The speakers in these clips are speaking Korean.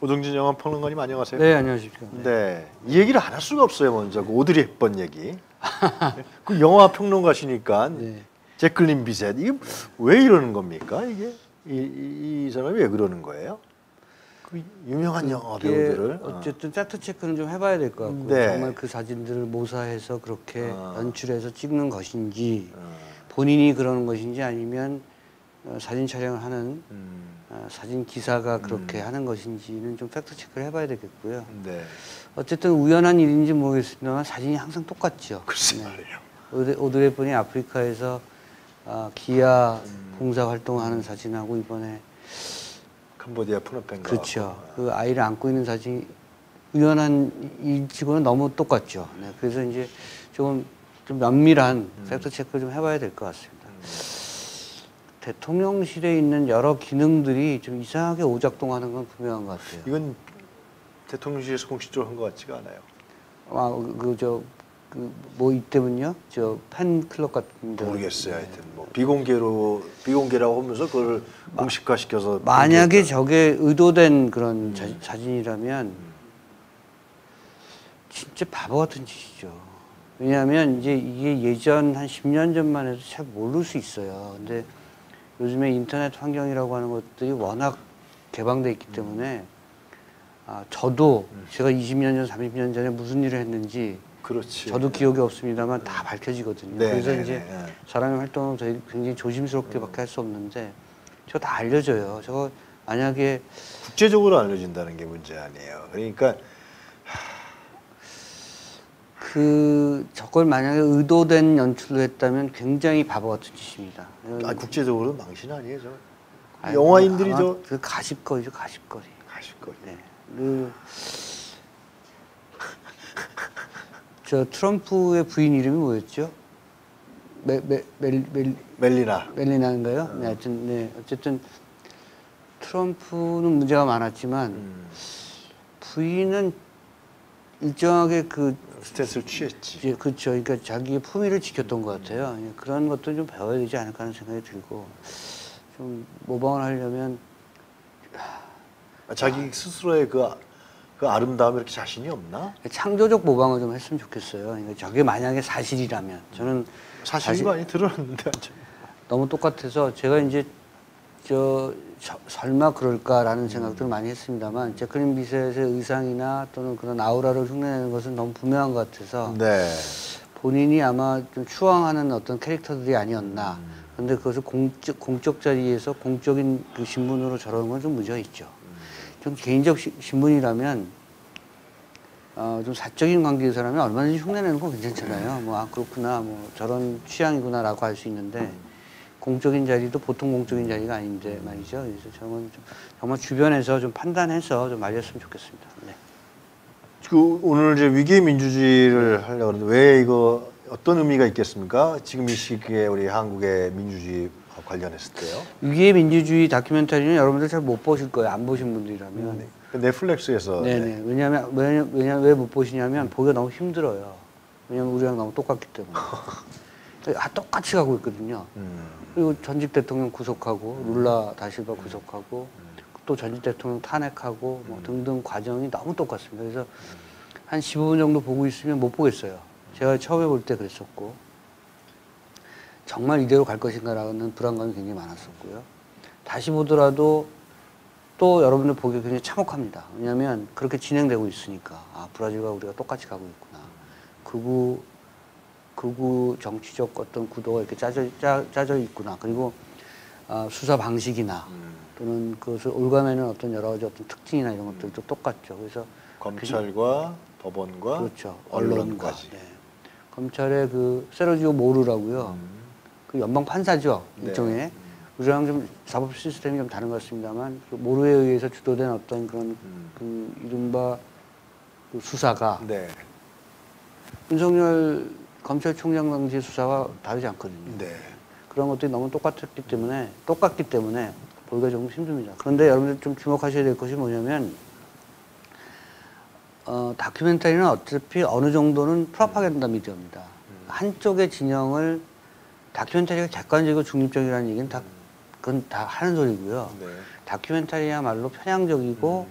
오동진 영화 평론가님 안녕하세요. 네, 안녕하십니까. 네. 네. 이 얘기를 안 할 수가 없어요. 먼저 그 오드리 헵번 얘기. 그 영화 평론가시니까 네. 제클린 비셋 이게 왜 이러는 겁니까? 이게 이, 이, 이 사람이 왜 그러는 거예요? 그 유명한 영화 이게 배우들을 어쨌든 팩트 체크는 좀 해봐야 될 것 같고 네. 정말 그 사진들을 모사해서 그렇게 아. 연출해서 찍는 것인지 어, 본인이 그러는 것인지 아니면 어, 사진 촬영을 하는 음, 어, 사진 기사가 그렇게 하는 것인지는 좀 fact check를 해봐야 되겠고요. 네. 어쨌든 우연한 일인지 모르겠습니다만 사진이 항상 똑같죠. 글쎄 네. 말이에요. 오드- 오드리 헵번이 아프리카에서 아, 기아 봉사 활동하는 사진하고 이번에 캄보디아 프놈펜 그렇죠. 그 아이를 안고 있는 사진이 우연한 일치고는 너무 똑같죠. 네, 그래서 이제 조금 좀 면밀한 팩트 체크를 좀 해봐야 될 것 같습니다. 대통령실에 있는 여러 기능들이 좀 이상하게 오작동하는 건 분명한 것 같아요. 이건 대통령실에서 공식적으로 한 것 같지가 않아요. 아, 그 저 그뭐 이때문요? 저 팬클럽 같은 데 모르겠어요. 하여튼 뭐 비공개로 비공개라고 하면서 그걸 공식화 시켜서 만약에 공개했다. 저게 의도된 그런 자, 사진이라면 진짜 바보 같은 짓이죠. 왜냐하면 이제 이게 예전 한 10년 전만 해도 잘 모를 수 있어요. 근데 요즘에 인터넷 환경이라고 하는 것들이 워낙 개방돼 있기 때문에 아, 저도 제가 20년 전, 30년 전에 무슨 일을 했는지 그렇지. 저도 기억이 없습니다만 다 밝혀지거든요. 네, 그래서 네, 이제 네, 네. 사람의 활동은 되게 굉장히 조심스럽게밖에 할 수 없는데 저거 다 알려져요. 저거 만약에 국제적으로 알려진다는 게 문제 아니에요. 그러니까 그 저걸 만약에 의도된 연출로 했다면 굉장히 바보 같은 짓입니다. 아, 국제적으로 망신 아니에요, 저. 아니, 영화인들이 저 그 가십거리죠, 가십거리. 거예요. 네. 그, 저 트럼프의 부인 이름이 뭐였죠? 멜, 멜, 멜리나. 멜리나인가요? 네, 하여튼, 네. 어쨌든 트럼프는 문제가 많았지만 음, 부인은 일정하게 그 스탠스를 취했지. 이제 그렇죠. 그러니까 자기의 품위를 지켰던 것 같아요. 예, 그런 것도 좀 배워야 되지 않을까 하는 생각이 들고 좀 모방을 하려면 아, 자기 스스로의 그, 그 아름다움에 이렇게 자신이 없나? 창조적 모방을 좀 했으면 좋겠어요. 그러니까 저게 만약에 사실이라면 저는 사실이 사실- 많이 드러났는데 완전. 너무 똑같아서 제가 이제 저, 저- 설마 그럴까라는 생각들을 많이 했습니다만 제클린 비셋의 의상이나 또는 그런 아우라를 흉내내는 것은 너무 분명한 것 같아서 네. 본인이 아마 좀 추앙하는 어떤 캐릭터들이 아니었나. 근데 그것을 공적, 공적 자리에서 공적인 그 신분으로 저러는 건좀 문제가 있죠. 좀 개인적 시- 신분이라면, 어, 좀 사적인 관계에서라면 얼마든지 흉내내는 건 괜찮잖아요. 뭐, 아, 그렇구나. 뭐, 저런 취향이구나라고 할 수 있는데, 공적인 자리도 보통 공적인 자리가 아닌데 말이죠. 그래서 저는 좀 정말 주변에서 좀 판단해서 좀 알렸으면 좋겠습니다. 네. 그 오늘 이제 위기의 민주주의를 하려고 하는데 왜 이거 어떤 의미가 있겠습니까? 지금 이 시기에 우리 한국의 민주주의 관련했을 때요. 위기의 민주주의 다큐멘터리는 여러분들 잘 못 보실 거예요. 안 보신 분들이라면. 그 넷플릭스에서 네네. 왜냐면, 왜냐면, 왜냐면 왜못 보시냐면 보기가 너무 힘들어요. 왜냐면 우리랑 너무 똑같기 때문에. 아, 똑같이 가고 있거든요. 음, 그리고 전직 대통령 구속하고, 룰라 다실바 구속하고, 또 전직 대통령 탄핵하고, 뭐 등등 과정이 너무 똑같습니다. 그래서 한 15분 정도 보고 있으면 못 보겠어요. 제가 처음에 볼 때 그랬었고, 정말 이대로 갈 것인가라는 불안감이 굉장히 많았었고요. 다시 보더라도 또 여러분들 보기 굉장히 참혹합니다. 왜냐하면 그렇게 진행되고 있으니까 아 브라질과 우리가 똑같이 가고 있구나. 극우 극우 정치적 어떤 구도가 이렇게 짜져 짜, 짜져 있구나. 그리고 아, 수사 방식이나 또는 그것을 올가매는 어떤 여러 가지 어떤 특징이나 이런 것들도 똑같죠. 그래서 검찰과 법원과 그렇죠. 언론과. 네. 검찰의 그 세르지오 모르라고요. 그 연방 판사죠 네. 일종의 우리랑 좀 사법 시스템이 좀 다른 것 같습니다만 그 모르에 의해서 주도된 어떤 그런 그 이른바 그 수사가 네. 윤석열 검찰총장 당시 수사와 다르지 않거든요. 네. 그런 것들이 너무 똑같았기 때문에 똑같기 때문에 보기가 조금 힘듭니다. 그런데 여러분들 좀 주목하셔야 될 것이 뭐냐면 어, 다큐멘터리는 어차피 어느 정도는 프로파간다 미디어입니다. 한쪽의 진영을 다큐멘터리가 객관적이고 중립적이라는 얘기는 다 그건 다 하는 소리고요. 네. 다큐멘터리야말로 편향적이고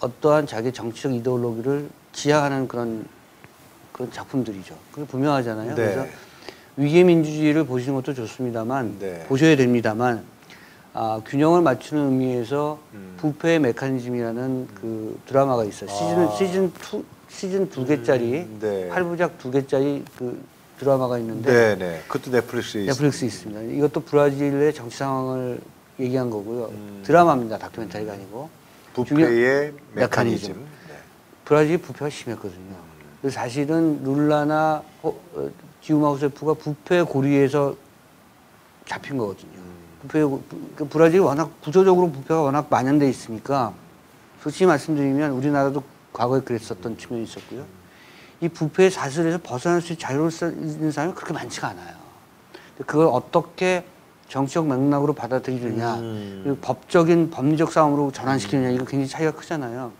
어떠한 자기 정치적 이데올로기를 지향하는 그런 그런 작품들이죠. 그게 분명하잖아요. 네. 그래서 위기의 민주주의를 보시는 것도 좋습니다만 네. 보셔야 됩니다만 아, 균형을 맞추는 의미에서 음. 부패의 메커니즘이라는 그 드라마가 있어요. 시즌 아. 시즌 two 시즌 두 개짜리 음, 네. 팔 8부작 두 개짜리 그 드라마가 있는데 네, 네. 그것도 넷플릭스에 넷플릭스 있습니다. 이것도 브라질의 정치 상황을 얘기한 거고요. 음. 드라마입니다. 다큐멘터리가 아니고. 부패의 메커니즘. 메커니즘. 네. 브라질이 부패가 심했거든요. 사실은 룰라나 호- 어, 지우마 후세프가 부패 고리에서 잡힌 거거든요. 부패 그 브라질이 워낙 구조적으로 부패가 워낙 만연돼 있으니까 솔직히 말씀드리면 우리나라도 과거에 그랬었던 측면이 있었고요. 이 부패의 사슬에서 벗어날 수 있는 자유로울 수 있는 사람이 그렇게 많지가 않아요. 그걸 어떻게 정치적 맥락으로 받아들이느냐, 음. 그리고 법적인 법리적 싸움으로 전환시키느냐, 이거 굉장히 차이가 크잖아요.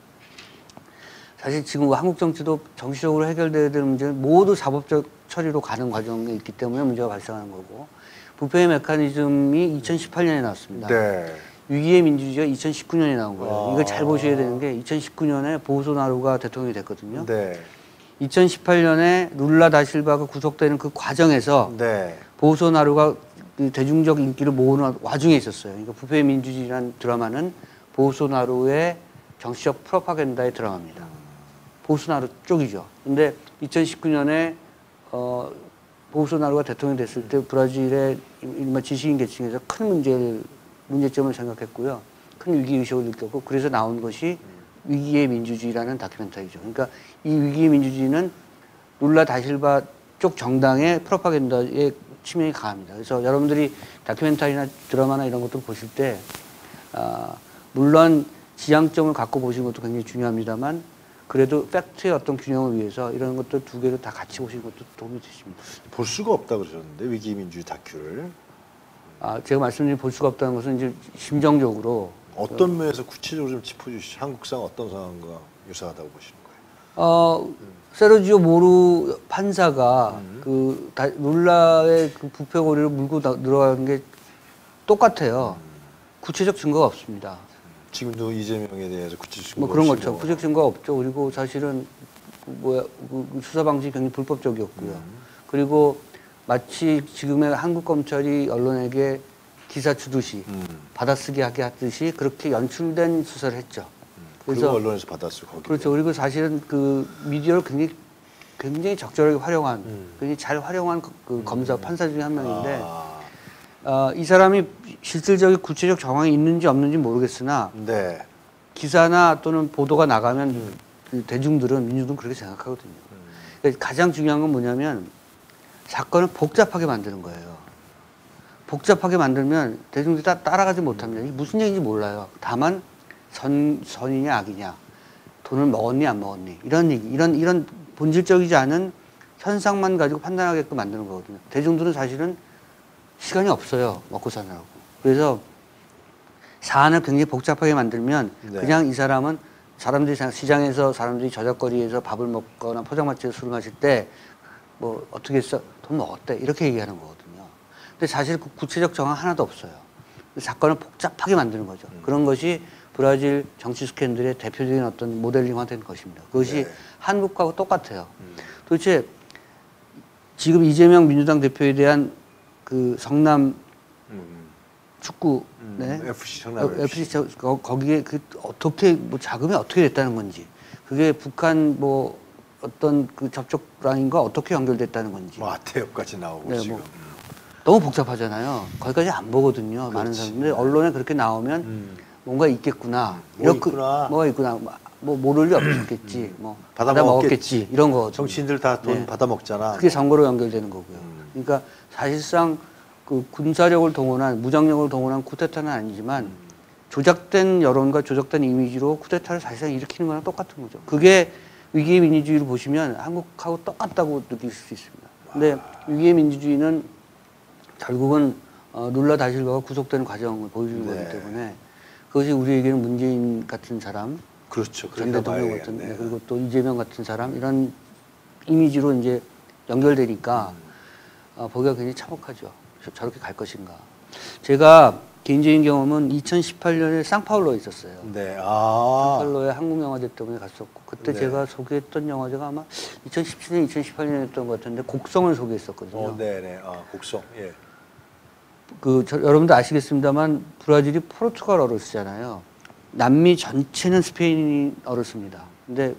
사실 지금 한국 정치도 정치적으로 해결돼야 되는 문제는 모두 사법적 처리로 가는 과정에 있기 때문에 문제가 발생하는 거고 부패의 메커니즘이 2018년에 나왔습니다. 네. 위기의 민주주의가 2019년에 나온 거예요. 아. 이걸 잘 보셔야 되는 게 2019년에 보소나루가 대통령이 됐거든요. 네. 2018년에 룰라 다실바가 구속되는 그 과정에서 네. 보소나루가 그 대중적 인기를 모으는 와중에 있었어요. 그러니까 부패의 민주주의라는 드라마는 보소나루의 정치적 프로파간다의 드라마입니다. 보소나루 쪽이죠. 근데 2019년에 어, 보소나루가 대통령이 됐을 때 브라질의 일반 지식인 계층에서 큰 문제를 문제점을 생각했고요. 큰 위기 의식을 느꼈고 그래서 나온 것이 위기의 민주주의라는 다큐멘터리죠. 그러니까 이 위기의 민주주의는 룰라 다실바 쪽 정당의 프로파간다에 치명이 강합니다. 그래서 여러분들이 다큐멘터리나 드라마나 이런 것들 보실 때, 아, 물론 지향점을 갖고 보시는 것도 굉장히 중요합니다만, 그래도 팩트의 어떤 균형을 위해서 이런 것들 두 개를 다 같이 보시는 것도 도움이 되십니다. 볼 수가 없다 그러셨는데 위기민주주의 다큐를 아, 제가 말씀드린 볼 수가 없다는 것은 이제 심정적으로 어떤 면에서 구체적으로 좀 짚어주시죠. 한국상 어떤 상황과 유사하다고 보시는 거예요? 어, 세르지오 모루 판사가 그 다, 룰라의 그 부패 고리를 물고 나- 들어가는 게 똑같아요. 구체적 증거가 없습니다. 지금도 이재명에 대해서 구체적 뭐 그런 거죠. 구체적 증거가 없죠. 그리고 사실은 그 뭐야 그 수사 방식이 굉장히 불법적이었고요. 그리고 마치 지금의 한국 검찰이 언론에게 기사 주듯이 음. 받아쓰기 하게 하듯이 그렇게 연출된 수사를 했죠. 그리고 그래서 언론에서 받았을 거기. 그렇죠. 그리고 사실은 그 미디어를 굉장히 굉장히 적절하게 활용한, 음. 굉장히 잘 활용한 그- 그 검사 판사 중에 한 명인데, 아, 어, 이 사람이 실질적인 구체적 정황이 있는지 없는지 모르겠으나 네. 기사나 또는 보도가 나가면 그 대중들은 민주들은 그렇게 생각하거든요. 그러니까 가장 중요한 건 뭐냐면 사건을 복잡하게 만드는 거예요. 복잡하게 만들면 대중들이 다 따라가지 못합니다. 이게 무슨 얘기인지 몰라요. 다만 선, 선이냐 악이냐, 돈을 먹었니 안 먹었니 이런 얘기, 이런 이런 본질적이지 않은 현상만 가지고 판단하게끔 만드는 거거든요. 대중들은 사실은 시간이 없어요. 먹고 사느라고. 그래서 사안을 굉장히 복잡하게 만들면 네. 그냥 이 사람은 사람들이 생- 시장에서 사람들이 저작거리에서 밥을 먹거나 포장마차에서 술을 마실 때 뭐 어떻게 했어? 돈 먹었대. 이렇게 얘기하는 거거든요. 근데 사실 그 구체적 정황 하나도 없어요. 사건을 복잡하게 만드는 거죠. 음. 그런 것이 브라질 정치 스캔들의 대표적인 어떤 모델링화 된 것입니다. 그것이 네. 한국하고 똑같아요. 음. 도대체 지금 이재명 민주당 대표에 대한 그 성남 음. 축구 음. 네. FC 성남 어, FC 저- 거- 거기에 그 어떻게 뭐 자금이 어떻게 됐다는 건지 그게 북한 뭐 어떤 그 접촉 라인과 어떻게 연결됐다는 건지 뭐 아태엽까지 나오고 네, 지금. 뭐. 너무 복잡하잖아요. 거기까지 안 보거든요. 많은 그렇지. 사람들이 언론에 그렇게 나오면 음. 뭔가 있겠구나. 뭐 있구나. 뭐가 있구나. 뭐 모를 리 없었겠지. 뭐 받아 받아 먹었겠지. 먹었겠지. 이런 거. 정치인들 다돈 네. 받아 먹잖아. 그게 선거로 연결되는 거고요. 음. 그러니까 사실상 그 군사력을 동원한 무장력을 동원한 쿠데타는 아니지만 음. 조작된 여론과 조작된 이미지로 쿠데타를 사실상 일으키는 거랑 똑같은 거죠. 그게 위기의 민주주의를 보시면 한국하고 똑같다고 느낄 수 있습니다. 근데 위기의 민주주의는 결국은 어, 룰라 다실바가 구속되는 과정을 보여주는 네. 거기 때문에 그것이 우리에게는 문재인 같은 사람, 그렇죠. 전 대통령. 같은 네, 그리고 또 이재명 같은 사람 이런 이미지로 이제 연결되니까 어, 보기가 굉장히 참혹하죠. 저- 저렇게 갈 것인가. 제가 개인적인 경험은 2018년에 상파울로에 있었어요. 네. 아. 상파울로에 한국 영화제 때문에 갔었고 그때 네. 제가 소개했던 영화제가 아마 2017년, 2018년이었던 것 같은데 곡성을 소개했었거든요. 어, 네, 네. 아, 곡성. 예. 그 저, 여러분도 아시겠습니다만 브라질이 포르투갈어를 쓰잖아요. 남미 전체는 스페인어를 씁니다. 근데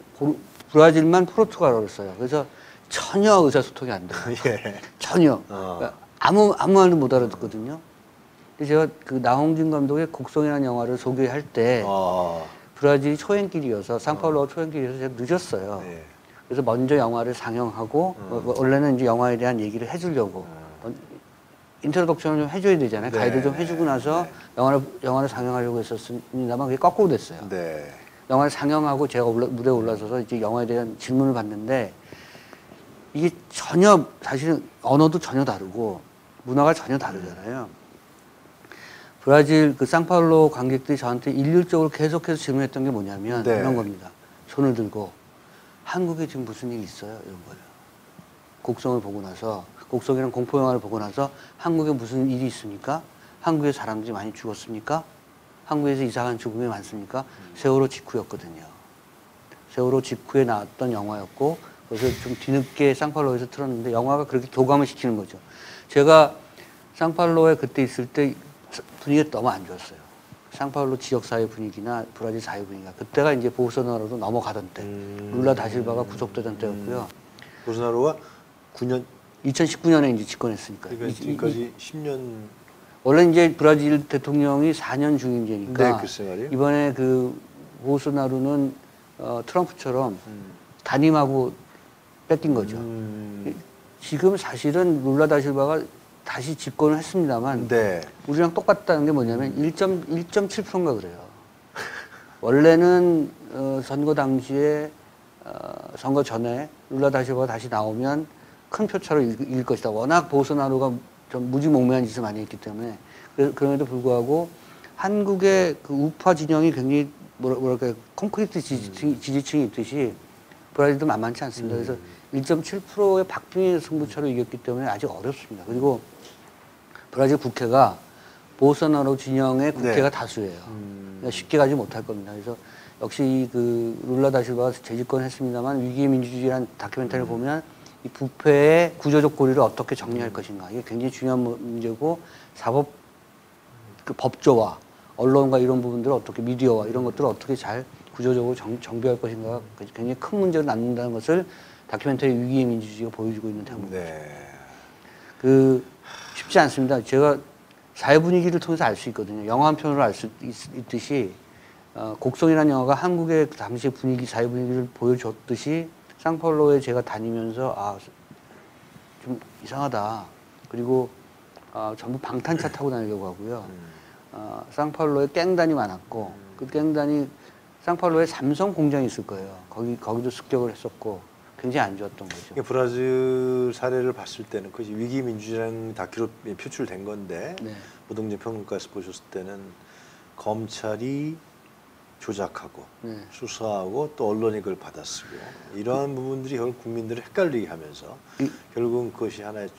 브라질만 포르투갈어를 써요. 그래서 전혀 의사소통이 안 돼요. 예. 전혀. 어. 그러니까 아무 아무 말도 못 알아듣거든요. 근데 제가 그 나홍진 감독의 곡성이라는 영화를 소개할 때 아. 브라질이 초행길이어서 상파울로가 초행길이어서 제가 늦었어요. 네. 그래서 먼저 영화를 상영하고 어, 원래는 이제 영화에 대한 얘기를 해주려고 어, introduction을 좀 해줘야 되잖아요. 네, 가이드 좀 네, 해주고 나서 네. 영화를 영화를 상영하려고 했었습니다만 그게 거꾸로 됐어요. 네. 영화를 상영하고 제가 올라, 무대에 올라서서 이제 영화에 대한 질문을 받는데 이게 전혀 사실은 언어도 전혀 다르고 문화가 전혀 다르잖아요. 브라질 그 상파울로 관객들이 저한테 일률적으로 계속해서 질문했던 게 뭐냐면 네. 이런 겁니다. 손을 들고 한국에 지금 무슨 일 있어요? 이런 거예요. 곡성을 보고 나서 곡성이랑 공포 영화를 보고 나서 한국에 무슨 일이 있습니까? 한국에 사람들이 많이 죽었습니까? 한국에서 이상한 죽음이 많습니까? 세월호 직후였거든요. 세월호 직후에 나왔던 영화였고 그래서 좀 뒤늦게 쌍팔로에서 틀었는데 영화가 그렇게 교감을 시키는 거죠. 제가 쌍팔로에 그때 있을 때 분위기가 너무 안 좋았어요. 쌍파울로 지역 사회 분위기나 브라질 사회 분위기가 그때가 이제 보우소나로로 넘어가던 때 음. 룰라 다실바가 구속되던 때였고요. 보스나로가 9년 2019년에 이제 집권했으니까. 그러니까 이- 이- 지금까지 10년 원래 이제 브라질 대통령이 4년 중임제니까 네, 글쎄 말이에요. 이번에 그 보우소나루는 어, 트럼프처럼 음. 단임하고 뺏긴 거죠. 음. 지금 사실은 룰라 다실바가 다시 집권을 했습니다만 네. 우리랑 똑같다는 게 뭐냐면 1.1.7%인가 그래요. 원래는 어, 선거 당시에 어, 선거 전에 룰라 다시바가 다시 나오면 큰 표차로 일, 이길 것이다. 워낙 보소나로가 좀 무지몽매한 짓을 많이 했기 때문에 그럼에도 불구하고 한국의 그 우파 진영이 굉장히 뭐랄까 콘크리트 지지층, 지지층이 있듯이 브라질도 만만치 않습니다. 그래서 1.7%의 박빙의 승부처로 이겼기 때문에 아직 어렵습니다. 그리고 브라질 국회가 보소나로 진영의 국회가 네. 다수예요. 음. 그러니까 쉽게 가지 못할 겁니다. 그래서 역시 그 룰라 다실바가 재집권했습니다만 위기의 민주주의라는 다큐멘터리를 음. 보면 이 부패의 구조적 고리를 어떻게 정리할 것인가 이게 굉장히 중요한 문제고 사법 그 법조와 언론과 이런 부분들을 어떻게 미디어와 이런 것들을 어떻게 잘 구조적으로 정, 정비할 것인가 굉장히 큰 문제를 낳는다는 것을 다큐멘터리 위기의 민주주의가 보여주고 있는 대목입니다. 네. 그 쉽지 않습니다. 제가 사회 분위기를 통해서 알 수 있거든요. 영화 한 편으로 알 수 있듯이 어, 곡성이라는 영화가 한국의 그 당시의 분위기, 사회 분위기를 보여줬듯이 상파울로에 제가 다니면서 아 좀 이상하다. 그리고 아, 전부 방탄차 타고 다니려고 하고요. 어, 상파울로에 깽단이 많았고 그 깽단이 상파울로에 삼성 공장이 있을 거예요. 거기 거기도 습격을 했었고 굉장히 안 좋았던 거죠. 브라질 사례를 봤을 때는 그 위기 민주주의라는 다큐로 표출된 건데 네. 노동재 평론가에서 보셨을 때는 검찰이 조작하고 네. 수사하고 또 언론이 그걸 받아쓰고 이러한 부분들이 결국 국민들을 헷갈리게 하면서 이- 결국은 그것이 하나의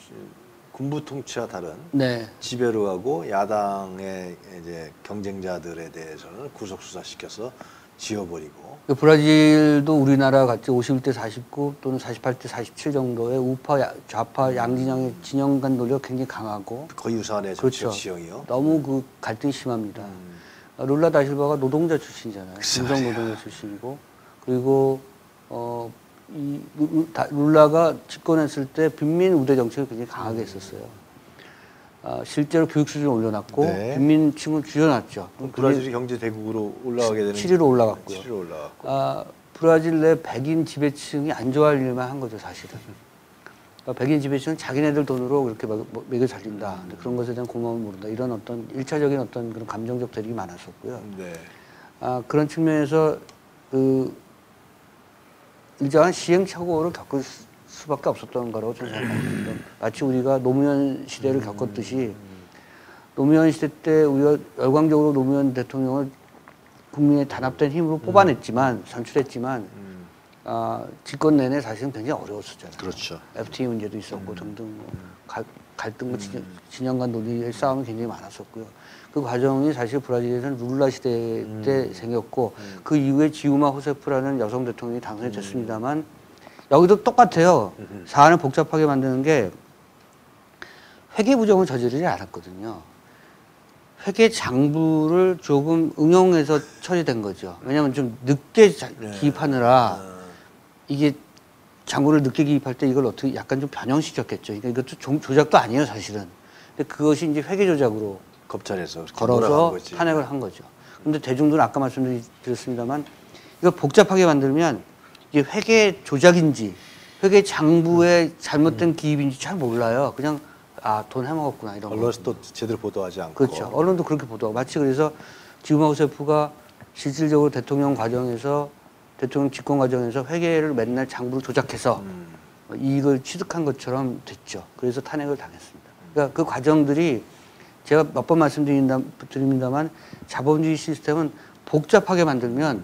군부 통치와 다른 네. 지배로 가고 야당의 이제 경쟁자들에 대해서는 구속 수사시켜서 지워버리고 그 브라질도 우리나라 같이 51대 49 또는 48대 47 정도의 우파 야- 좌파 양진영의 진영 간 논리가 굉장히 강하고 거의 유사한의 그렇죠. 지형이요. 너무 그 갈등이 심합니다. 음. 아, 룰라 다실바가 노동자 출신이잖아요. 중성 말이야. 노동자 출신이고 그리고 어, 이 루- 다- 룰라가 집권했을 때 빈민 우대 정책을 굉장히 강하게 했었어요. 아, 실제로 교육 수준을 올려놨고 네. 빈민 층을 줄여놨죠. 그럼 브라질이 경제 대국으로 올라가게 되는 7위로 올라갔고요. 7위로 올라갔고. 아, 브라질 내 백인 지배층이 안 좋아할 일만 한 거죠, 사실은. 그러니까 백인 지배층은 자기네들 돈으로 그렇게 먹- 먹여 살린다. 근데 그런 것에 대한 고마움을 모른다. 이런 어떤 일차적인 어떤 그런 감정적 대립이 많았었고요. 네. 아, 그런 측면에서 그 일정한 시행착오를 겪을 수- 수밖에 없었던 거라고 저는 생각합니다. 마치 우리가 노무현 시대를 겪었듯이 노무현 시대 때 우리가 열광적으로 노무현 대통령을 국민의 단합된 힘으로 뽑아냈지만 선출했지만 음. 아, 집권 내내 사실은 굉장히 어려웠었잖아요. 그렇죠. FTA 문제도 있었고 등등 뭐 가- 갈등과 진영, 진영 간 논의의 싸움이 굉장히 많았었고요. 그 과정이 사실 브라질에서는 룰라 시대 때 생겼고 그 이후에 지우마 호세프라는 여성 대통령이 당선이 됐습니다만 여기도 똑같아요. 사안을 복잡하게 만드는 게 회계 부정을 저지르지 않았거든요. 회계 장부를 조금 응용해서 처리된 거죠. 왜냐하면 좀 늦게 자- 기입하느라 이게 장부를 늦게 기입할 때 이걸 어떻게 약간 좀 변형시켰겠죠. 그러니까 이것도 조- 조작도 아니에요, 사실은. 근데 그것이 이제 회계 조작으로 검찰에서 걸어서 거지. 탄핵을 한 거죠. 근데 대중들은 아까 말씀드렸습니다만 이거 복잡하게 만들면 이게 회계 조작인지 회계 장부의 잘못된 기입인지 잘 몰라요. 그냥 아 돈 해먹었구나 이런 거. 언론에서 또 제대로 보도하지 않고. 그렇죠. 언론도 그렇게 보도하고 마치 그래서 지우마 호세프가 실질적으로 대통령 과정에서 대통령 집권 과정에서 회계를 맨날 장부를 조작해서 음. 이익을 취득한 것처럼 됐죠. 그래서 탄핵을 당했습니다. 그러니까 그 과정들이 제가 몇 번 말씀드립니다만 자본주의 시스템은 복잡하게 만들면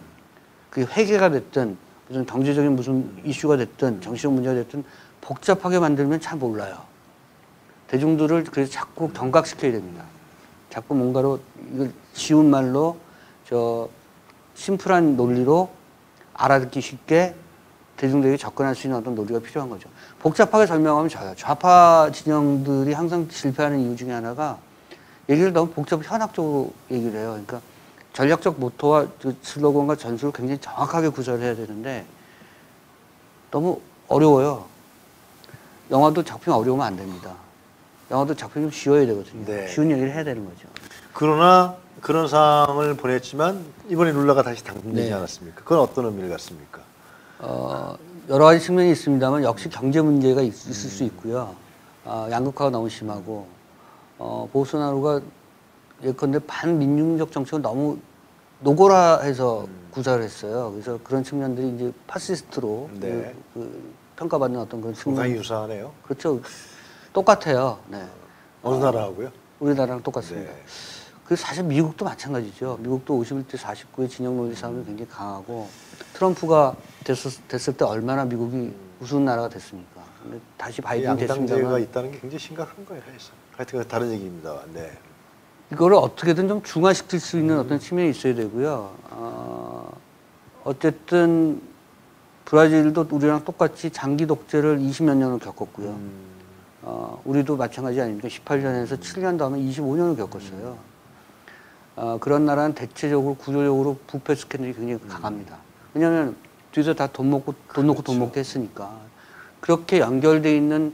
그 회계가 됐든 무슨 경제적인 무슨 이슈가 됐든 정치적 문제가 됐든 복잡하게 만들면 잘 몰라요. 대중들을 그래서 자꾸 경각시켜야 됩니다. 자꾸 뭔가로 이걸 쉬운 말로 저 심플한 논리로 알아듣기 쉽게 대중들에게 접근할 수 있는 어떤 논리가 필요한 거죠. 복잡하게 설명하면 져요. 좌파 진영들이 항상 실패하는 이유 중에 하나가 얘기를 너무 복잡 현학적으로 얘기를 해요. 그러니까 전략적 모토와 그 슬로건과 전술을 굉장히 정확하게 구사를 해야 되는데 너무 어려워요. 영화도 작품이 어려우면 안 됩니다. 영화도 작품이 좀 쉬워야 되거든요. 네. 쉬운 얘기를 해야 되는 거죠. 그러나 그런 상황을 보냈지만 이번에 룰라가 다시 당선되지 네. 않았습니까? 그건 어떤 의미를 갖습니까? 어, 여러 가지 측면이 있습니다만 역시 경제 문제가 있, 을수 있고요. 아, 양극화가 너무 심하고 어, 보소나루가 예컨대 반민중적 정책을 너무 노골화해서 구사를 했어요. 그래서 그런 측면들이 이제 파시스트로 네. 그, 그 평가받는 어떤 그런 상당히 측면. 유사하네요. 그렇죠. 똑같아요. 네. 어느 나라하고요? 우리나라랑 똑같습니다. 네. 그 사실 미국도 마찬가지죠. 미국도 51대 49의 진영 논리 싸움이 굉장히 강하고 트럼프가 됐을, 됐을 때 얼마나 미국이 우스운 나라가 됐습니까? 근데 다시 바이든 됐습니다만 있다는 게 굉장히 심각한 거예요. 하여튼 그 다른 얘기입니다. 네. 이거를 어떻게든 좀 중화시킬 수 있는 어떤 측면이 있어야 되고요. 어, 어쨌든 브라질도 우리랑 똑같이 장기 독재를 20몇 년을 겪었고요. 음. 어, 우리도 마찬가지 아닙니까? 18년에서 7년 다음에 25년을 겪었어요. 어, 그런 나라는 대체적으로 구조적으로 부패 스캔들이 굉장히 강합니다. 왜냐하면 뒤에서 다 돈 먹고 돈 놓고 돈 먹게 했으니까. 그렇게 연결돼 있는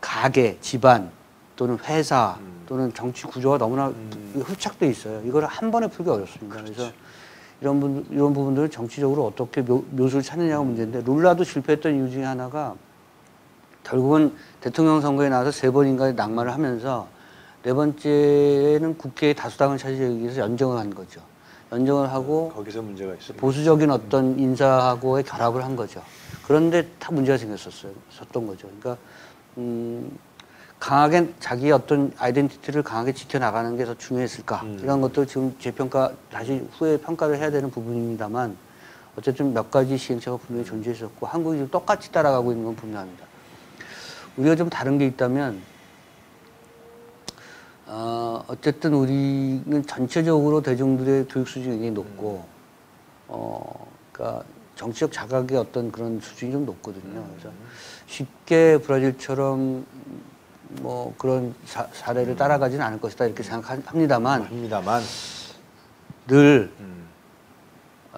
가게, 집안 또는 회사 또는 정치 구조가 너무나 흡착돼 있어요. 이걸 한 번에 풀기 어렵습니다. 그래서 이런 분 이런 부분들을 정치적으로 어떻게 묘, 묘수를 찾느냐가 문제인데 룰라도 실패했던 이유 중에 하나가 결국은 대통령 선거에 나와서 세 번인가 낙마를 하면서 네 번째는 국회의 다수당을 차지하기 위해서 연정을 한 거죠. 연정을 하고 거기서 문제가 있어요. 보수적인 어떤 인사하고의 결합을 한 거죠. 그런데 다 문제가 생겼었어요. 었던 거죠. 그러니까 음, 강하게 자기의 어떤 아이덴티티를 강하게 지켜나가는 게 더 중요했을까 이런 것들 지금 재평가 다시 후에 평가를 해야 되는 부분입니다만 어쨌든 몇 가지 시행착오가 분명히 존재했었고 한국이 지금 똑같이 따라가고 있는 건 분명합니다. 우리가 좀 다른 게 있다면 어, 어쨌든 우리는 전체적으로 대중들의 교육 수준이 굉장히 높고, 어, 그러니까 정치적 자각의 어떤 그런 수준이 좀 높거든요. 그래서 쉽게 브라질처럼 뭐 그런 사, 사례를 따라가지는 않을 것이다 이렇게 생각합니다만 합니다만 늘 음.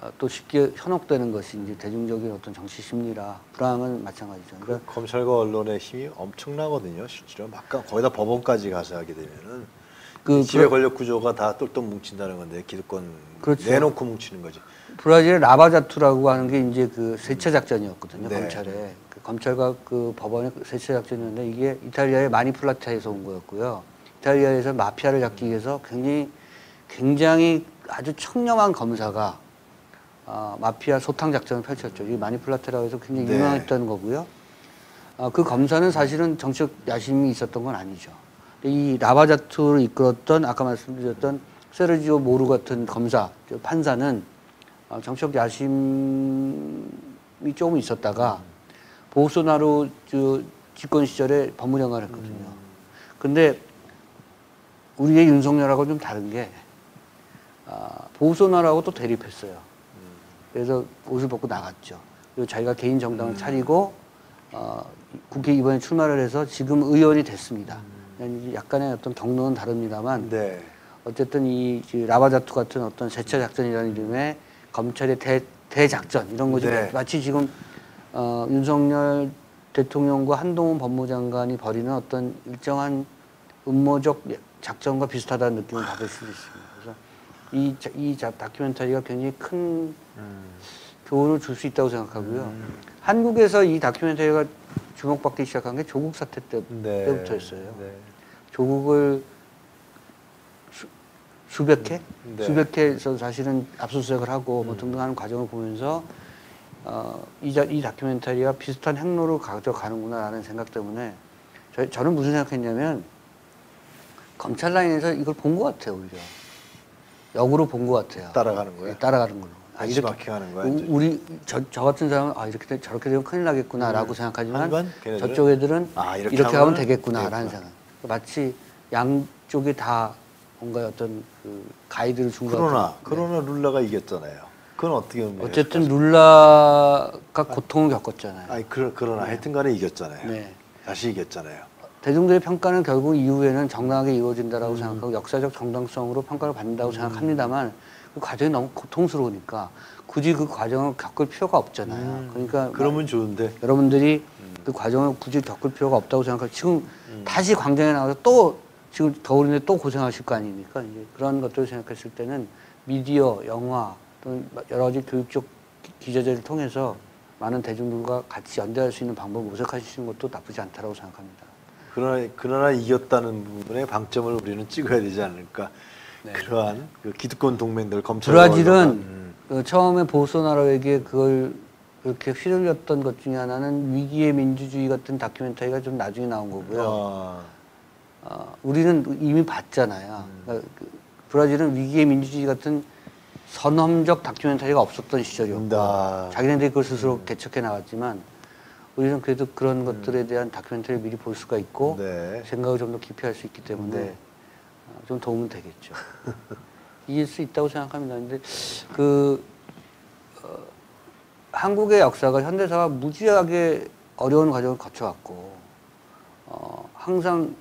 어, 또 쉽게 현혹되는 것이 이제 대중적인 어떤 정치 심리라 불황은 마찬가지죠. 그 그러니까 검찰과 언론의 힘이 엄청나거든요. 실제로 막 거기다 법원까지 가서 하게 되면은 그 지배 권력 구조가 다 똘똘 뭉친다는 건데 기득권 그렇죠. 내놓고 뭉치는 거지. 브라질의 라바자투라고 하는 게 이제 그 세체 작전이었거든요. 네. 검찰에 그 검찰과 그 법원의 그 세체 작전이었는데 이게 이탈리아의 마니플라타에서 온 거였고요. 이탈리아에서 마피아를 잡기 위해서 굉장히 굉장히 아주 청렴한 검사가 아, 마피아 소탕 작전을 펼쳤죠. 이 마니플라타라고 해서 굉장히 네. 유명했던 거고요. 아, 그 검사는 사실은 정치적 야심이 있었던 건 아니죠. 이 라바자투를 이끌었던 아까 말씀드렸던 세르지오 모루 같은 검사, 저 판사는 어, 정치적 야심이 조금 있었다가 보소나루 저 집권 시절에 법무장관을 했거든요. 근데 우리의 윤석열하고 좀 다른 게 아, 보수나라하고 또 대립했어요. 그래서 옷을 벗고 나갔죠. 그리고 자기가 개인 정당을 차리고 어, 국회 이번에 출마를 해서 지금 의원이 됐습니다. 약간의 어떤 경로는 다릅니다만 네. 어쨌든 이 이제 라바다투 같은 어떤 세차 작전이라는 이름의 검찰의 대, 대작전 이런 거지 네. 마치 지금 어, 윤석열 대통령과 한동훈 법무장관이 벌이는 어떤 일정한 음모적 작전과 비슷하다는 느낌을 받을 수도 있습니다. 이, 자- 이 자- 다큐멘터리가 굉장히 큰 교훈을 줄 수 있다고 생각하고요. 한국에서 이 다큐멘터리가 주목받기 시작한 게 조국 사태 때, 네. 때부터였어요. 네. 조국을 수, 수백 회? 네. 수백 회에서 사실은 압수수색을 하고 뭐 등등 하는 과정을 보면서 어, 이, 자- 이 다큐멘터리가 비슷한 행로를 가져가는구나라는 생각 때문에 저, 저는 무슨 생각했냐면 검찰 라인에서 이걸 본 것 같아요 오히려 역으로 본 것 같아요. 따라가는 거예요? 네, 따라가는 걸로. 아, 이렇게 벤치마킹하는 거야, 우- 이제. 우리 저, 저 같은 사람은 아 이렇게 되- 저렇게 되면 큰일 나겠구나라고 생각하지만 하지만 걔네들은 저쪽 애들은 아, 이렇게 이렇게, 하면 되겠구나라는 되겠구나. 생각. 마치 양쪽이 다 뭔가 어떤 그 가이드를 준것 그러나. 그러나 룰라가 이겼잖아요. 그건 어떻게 보면 어쨌든 룰라가 고통을 겪었잖아요. 아니 그, 그러나 하여튼간에 이겼잖아요. 네. 다시 이겼잖아요. 대중들의 평가는 결국 이후에는 정당하게 음. 이루어진다라고 생각하고 역사적 정당성으로 평가를 받는다고 생각합니다만 그 과정이 너무 고통스러우니까 굳이 그 과정을 겪을 필요가 없잖아요. 그러니까 음. 그러면 좋은데 여러분들이 음. 그 과정을 굳이 겪을 필요가 없다고 생각하고 지금 다시 광장에 나가서 또 지금 겨울인데 또 고생하실 거 아닙니까? 이제 그런 것들을 생각했을 때는 미디어, 영화 또는 여러 가지 교육적 기- 기자재를 통해서 많은 대중들과 같이 연대할 수 있는 방법을 모색하시는 것도 나쁘지 않다고 생각합니다. 그러나 그러나 이겼다는 부분에 방점을 우리는 찍어야 되지 않을까. 네. 그러한 그 기득권 동맹들 검찰 브라질은 그 처음에 보소나로에게 그걸 이렇게 휘둘렸던 것 중에 하나는 위기의 민주주의 같은 다큐멘터리가 좀 나중에 나온 거고요. 아, 어, 우리는 이미 봤잖아요. 음. 그러니까 그 브라질은 위기의 민주주의 같은 선험적 다큐멘터리가 없었던 시절이었고 아. 자기네들이 그걸 스스로 음. 개척해 나갔지만 우리는 그래도 그런 것들에 대한 다큐멘터리를 미리 볼 수가 있고 네. 생각을 좀 더 깊이 할 수 있기 때문에 네. 어, 좀 도움은 되겠죠. 이길 수 있다고 생각합니다. 근데 그 어, 한국의 역사가 현대사가 무지하게 어려운 과정을 거쳐왔고 어, 항상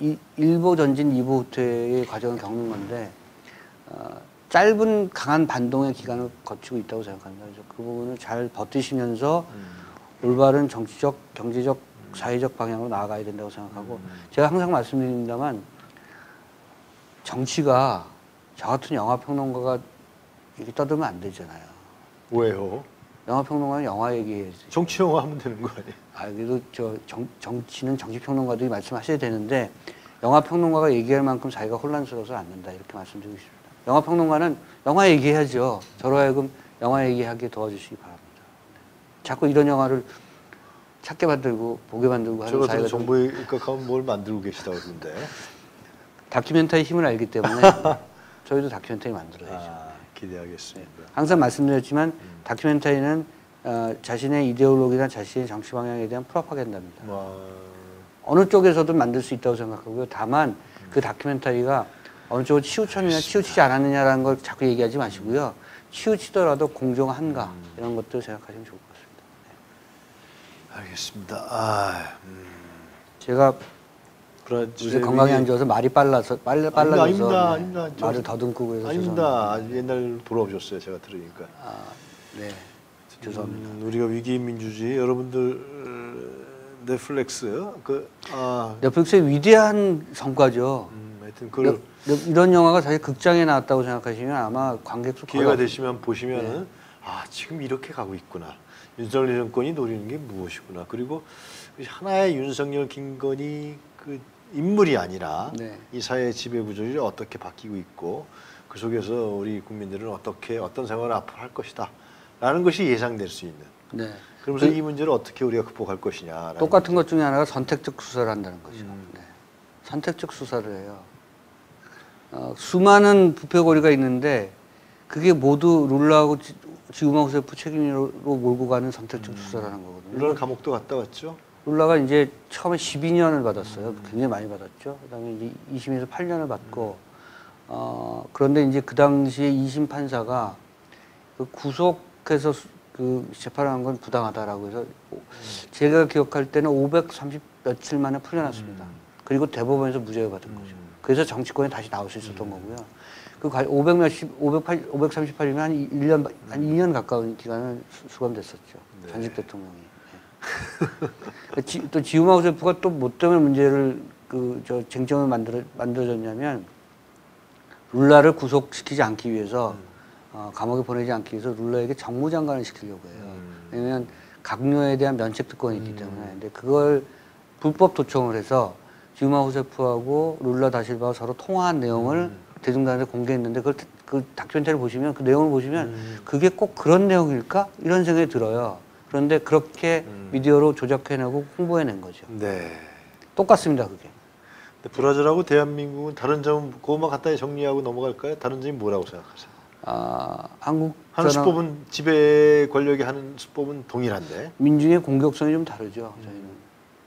이, 일보 전진 이보 후퇴의 과정을 겪는 건데 어, 짧은 강한 반동의 기간을 거치고 있다고 생각합니다. 그래서 그 부분을 잘 버티시면서 올바른 정치적, 경제적, 사회적 방향으로 나아가야 된다고 생각하고 제가 항상 말씀드립니다만 정치가 저 같은 영화 평론가가 이렇게 떠들면 안 되잖아요. 왜요? 영화 평론가는 영화 얘기해야지. 정치 영화 하면 되는 거 아니에요? 아, 그래도 저 정, 정치는 정치 평론가들이 말씀하셔야 되는데 영화 평론가가 얘기할 만큼 자기가 혼란스러워서 안 된다 이렇게 말씀드리고 싶습니다. 영화 평론가는 영화 얘기해야죠. 저로 하여금 영화 얘기하게 도와주시기 바랍니다. 네. 자꾸 이런 영화를 찾게 만들고 보게 만들고 저 하는 사회가 좀 정보에 입각하면 뭘 만들고 계시다고 그러는데. 다큐멘터리 힘을 알기 때문에 저희도 다큐멘터리 만들어야죠. 아, 기대하겠습니다. 항상 말씀드렸지만 다큐멘터리는 어, 자신의 이데올로기나 자신의 정치 방향에 대한 프로파간다입니다. 와, 어느 쪽에서든 만들 수 있다고 생각하고요. 다만 그 다큐멘터리가 어느 쪽을 치우쳤느냐 치우치지 않았느냐라는 걸 자꾸 얘기하지 마시고요. 치우치더라도 공정 한가 이런 것들 생각하시면 좋을 것 같습니다. 알겠습니다. 아, 음, 제가 브라질 요새 건강이 안 좋아서 말이 빨라서 빨라 빨라져서 아닙니다, 네, 아닙니다. 저- 말을 더듬고 그래서 아닙니다. 죄송합니다. 옛날 돌아오셨어요. 제가 들으니까. 아, 네. 죄송합니다. 음, 우리가 위기 민주주의 여러분들 어, 넷플릭스 그 아, 넷플릭스의 위대한 성과죠. 음, 하여튼 여- 이런 영화가 사실 극장에 나왔다고 생각하시면 아마 관객 수 기회가 되시면 보시면은 아 지금 이렇게 가고 있구나. 윤석열 정권이 노리는 게 무엇이구나. 그리고 하나의 윤석열 김건희 그 인물이 아니라 네. 이 사회 지배 구조를 어떻게 바뀌고 있고 그 속에서 우리 국민들은 어떻게 어떤 생활을 앞으로 할 것이다라는 것이 예상될 수 있는. 네. 그러면서 그- 이 문제를 어떻게 우리가 극복할 것이냐. 똑같은 것 중에 하나가 선택적 수사를 한다는 거죠. 음. 네. 선택적 수사를 해요. 어, 수많은 부패거리가 있는데 그게 모두 룰라하고 지- 지구망 세프 책임으로 몰고 가는 선택적 수사라는 거거든요. 물론 감옥도 갔다 왔죠. 룰라가 이제 처음에 12년을 받았어요. 굉장히 많이 받았죠. 그다음에 이제 2심에서 8년을 받고 어 그런데 이제 그 당시에 2심 판사가 그 구속해서 수- 그 재판한 건 부당하다라고 해서 제가 기억할 때는 530 며칠 만에 풀려났습니다. 그리고 대법원에서 무죄를 받은 거죠. 그래서 정치권에 다시 나올 수 있었던 거고요. 그 500 몇십 508 538이면 한 1년 한 2년 가까운 기간을 수- 수감됐었죠. 전직 대통령이. 예. 지- 또 지우마 우세프가 또 뭐 때문에 문제를 그 저 쟁점을 만들어 만들어졌냐면 룰라를 구속시키지 않기 위해서 어, 감옥에 보내지 않기 위해서 룰라에게 정무장관을 시키려고 해요. 왜냐면 강요에 대한 면책 특권이 있기 때문에. 근데 그걸 불법 도청을 해서 지우마 후세프하고 룰라 다실바가 서로 통화한 내용을 대중단에 공개했는데 그걸 다- 그 다큐멘터리 보시면 그 내용을 보시면 그게 꼭 그런 내용일까 이런 생각이 들어요. 그런데 그렇게 미디어로 조작해내고 홍보해낸 거죠. 네. 똑같습니다, 그게. 근데 브라질하고 대한민국은 다른 점 그것만 간단히 정리하고 넘어갈까요? 다른 점이 뭐라고 생각하세요? 아, 한국 하는 저랑 수법은 지배 권력이 하는 수법은 동일한데. 민중의 공격성이 좀 다르죠. 저희는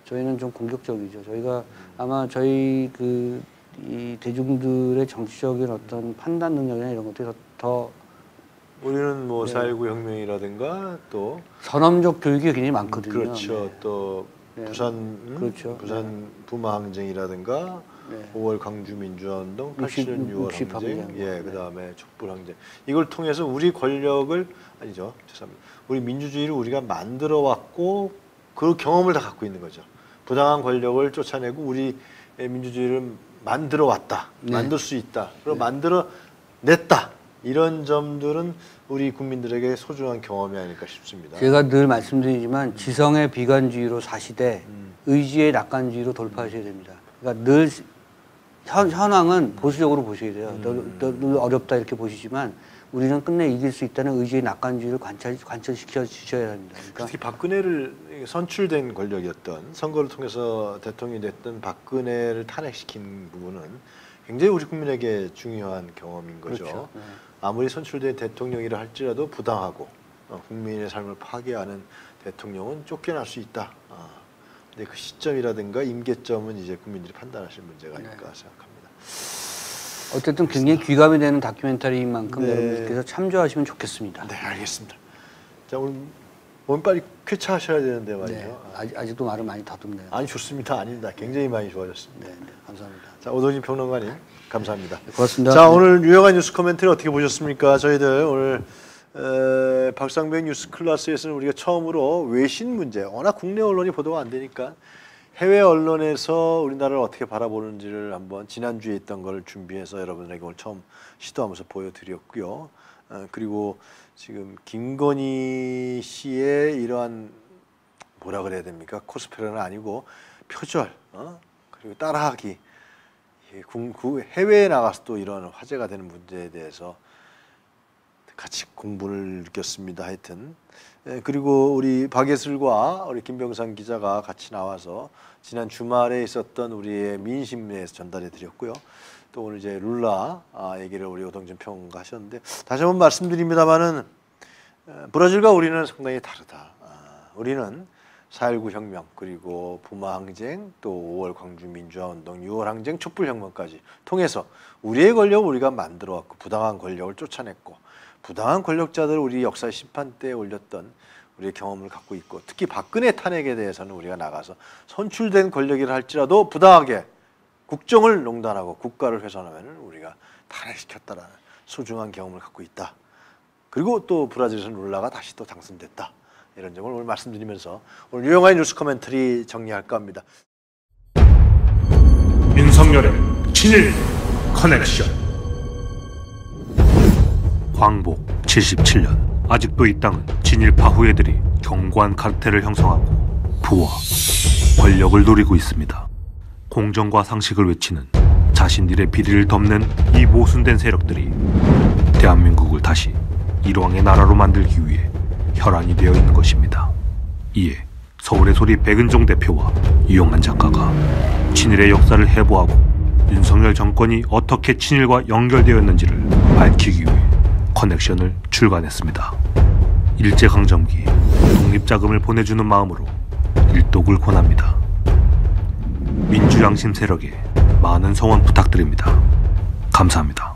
저희는 좀 공격적이죠. 저희가 아마 저희 그 이 대중들의 정치적인 어떤 판단 능력이나 이런 것들이 더, 더 우리는 뭐 네. 4.19 혁명이라든가 또 선험적 교육이 굉장히 많거든요. 그렇죠. 네. 또 네. 부산 음? 그렇죠. 부산 부마 항쟁이라든가 네. 5월 광주 민주화운동, 60, 87년 6월 60 항쟁, 항쟁. 예, 네. 그다음에 촛불 항쟁. 이걸 통해서 우리 권력을 아니죠. 죄송합니다. 우리 민주주의를 우리가 만들어 왔고 그 경험을 다 갖고 있는 거죠. 부당한 권력을 쫓아내고 우리 민주주의를 만들어 왔다. 네. 만들 수 있다. 그리고 만들어 냈다. 이런 점들은 우리 국민들에게 소중한 경험이 아닐까 싶습니다. 제가 늘 말씀드리지만 지성의 비관주의로 사시되 음. 의지의 낙관주의로 돌파하셔야 됩니다. 그러니까 늘 현, 현황은 보수적으로 보셔야 돼요. 늘, 음. 늘- 늘 어렵다 이렇게 보시지만 우리는 끝내 이길 수 있다는 의지의 낙관주의를 관찰, 관철시켜 주셔야 합니다. 그러니까 특히 박근혜를 선출된 권력이었던 선거를 통해서 대통령이 됐던 박근혜를 탄핵시킨 부분은 굉장히 우리 국민에게 중요한 경험인 거죠. 그렇죠. 네. 아무리 선출된 대통령이라 할지라도 부당하고 어, 국민의 삶을 파괴하는 대통령은 쫓겨날 수 있다. 아, 근데 그 시점이라든가 임계점은 이제 국민들이 판단하실 문제가 아닐까 네. 생각합니다. 어쨌든 굉장히 귀감이 되는 다큐멘터리인 만큼 네. 여러분들께서 참조하시면 좋겠습니다. 네, 알겠습니다. 자, 오늘 오늘 빨리 쾌차하셔야 되는데 말이죠. 네. 아직, 아직도 말을 많이 더듬네요. 아니 좋습니다. 아닙니다. 굉장히 많이 좋아졌습니다. 네, 네, 감사합니다. 자 오도진 평론가님 감사합니다. 고맙습니다. 자 네. 오늘 유용한 뉴스 코멘트를 어떻게 보셨습니까? 저희들 오늘 에, 박상백 뉴스 클래스에서는 우리가 처음으로 외신 문제, 워낙 국내 언론이 보도가 안 되니까 해외 언론에서 우리나라를 어떻게 바라보는지를 한번 지난주에 있던 걸 준비해서 여러분에게 오늘 처음 시도하면서 보여드렸고요. 어, 그리고 지금 김건희 씨의 이러한 뭐라 그래야 됩니까? 코스프레는 아니고 표절, 어? 그리고 따라하기. 예, 군- 그 해외에 나가서 또 이런 화제가 되는 문제에 대해서 같이 공부를 느꼈습니다. 하여튼 예, 그리고 우리 박예슬과 우리 김병상 기자가 같이 나와서 지난 주말에 있었던 우리의 민심에서 전달해 드렸고요. 또 오늘 이제 룰라 아, 얘기를 우리 오동진 평가 하셨는데 다시 한번 말씀드립니다만은 어, 브라질과 우리는 상당히 다르다. 아, 우리는 4.19 혁명 그리고 부마 항쟁 또 5월 광주 민주화 운동 6월 항쟁 촛불 혁명까지 통해서 우리의 권력을 우리가 만들어 왔고 부당한 권력을 쫓아냈고 부당한 권력자들 우리 역사 심판대에 올렸던 우리의 경험을 갖고 있고 특히 박근혜 탄핵에 대해서는 우리가 나가서 선출된 권력이라 할지라도 부당하게 국정을 농단하고 국가를 훼손하면 우리가 탄핵시켰다라는 소중한 경험을 갖고 있다. 그리고 또 브라질에서 룰라가 다시 또 당선됐다. 이런 점을 오늘 말씀드리면서 오늘 유용한 뉴스 코멘터리 정리할까 합니다. 윤석열의 친일 커넥션 광복 77년 아직도 이 땅은 진일파 후예들이 견고한 카르텔을 형성하고 부와 권력을 노리고 있습니다. 공정과 상식을 외치는 자신들의 비리를 덮는 이 모순된 세력들이 대한민국을 다시 일왕의 나라로 만들기 위해 혈안이 되어 있는 것입니다. 이에 서울의 소리 백은종 대표와 이용한 작가가 친일의 역사를 해부하고 윤석열 정권이 어떻게 친일과 연결되었는지를 밝히기 위해 커넥션을 출간했습니다. 일제강점기 독립자금을 보내주는 마음으로 일독을 권합니다. 민주양심 세력에 많은 성원 부탁드립니다. 감사합니다.